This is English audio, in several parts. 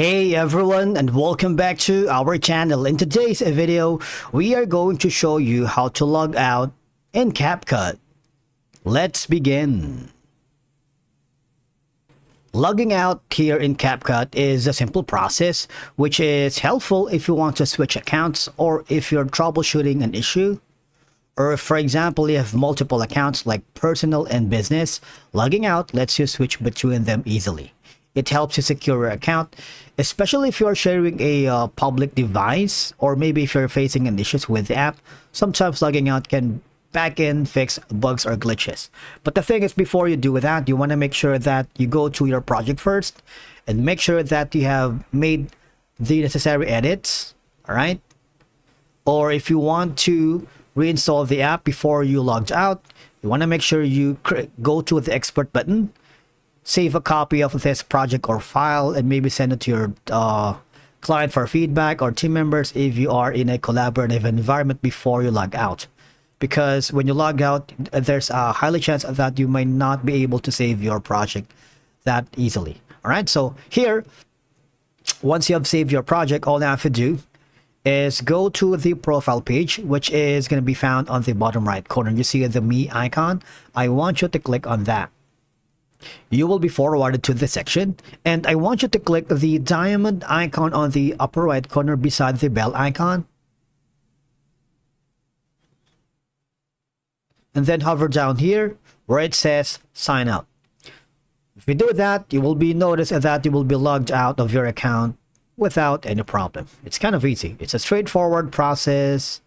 Hey everyone and welcome back to our channel. In today's video, we are going to show you how to log out in CapCut. Let's begin. Logging out here in CapCut is a simple process which is helpful if you want to switch accounts or if you're troubleshooting an issue. Or if, for example, you have multiple accounts like personal and business, logging out lets you switch between them easily. It helps you secure your account, especially if you're sharing a uh, public device or maybe if you're facing an issues with the app. Sometimes logging out can back in fix bugs or glitches. But the thing is before you do that, you want to make sure that you go to your project first and make sure that you have made the necessary edits, all right? Or if you want to reinstall the app before you logged out, you want to make sure you go to the export button save a copy of this project or file and maybe send it to your uh, client for feedback or team members if you are in a collaborative environment before you log out. Because when you log out, there's a highly chance that you might not be able to save your project that easily. All right, so here, once you have saved your project, all you have to do is go to the profile page, which is going to be found on the bottom right corner. You see the me icon. I want you to click on that you will be forwarded to this section and I want you to click the diamond icon on the upper right corner beside the bell icon and then hover down here where it says sign up. If you do that, you will be noticed that you will be logged out of your account without any problem. It's kind of easy. It's a straightforward process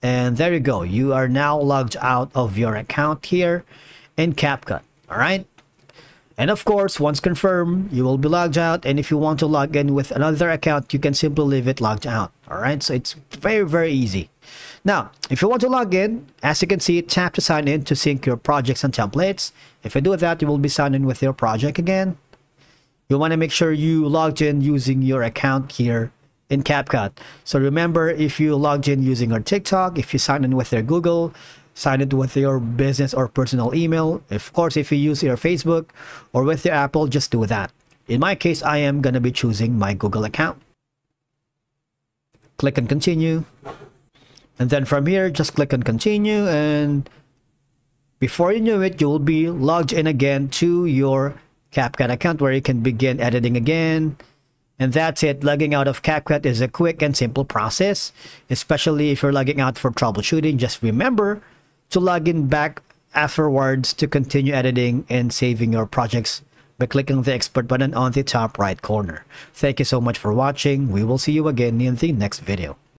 and there you go. You are now logged out of your account here in CapCut. All right. And of course, once confirmed, you will be logged out. And if you want to log in with another account, you can simply leave it logged out. All right, so it's very, very easy. Now, if you want to log in, as you can see, tap to sign in to sync your projects and templates. If you do that, you will be signed in with your project again. You want to make sure you logged in using your account here in CapCut. So remember, if you logged in using your TikTok, if you signed in with their Google, sign it with your business or personal email. Of course, if you use your Facebook or with your Apple, just do that. In my case, I am going to be choosing my Google account. Click on continue. And then from here, just click on continue. And before you know it, you'll be logged in again to your CapCut account where you can begin editing again. And that's it. Logging out of CapCut is a quick and simple process, especially if you're logging out for troubleshooting. Just remember to log in back afterwards to continue editing and saving your projects by clicking the export button on the top right corner. Thank you so much for watching. We will see you again in the next video.